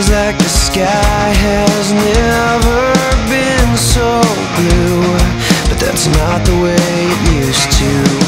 feels like the sky has never been so blue. But that's not the way it used to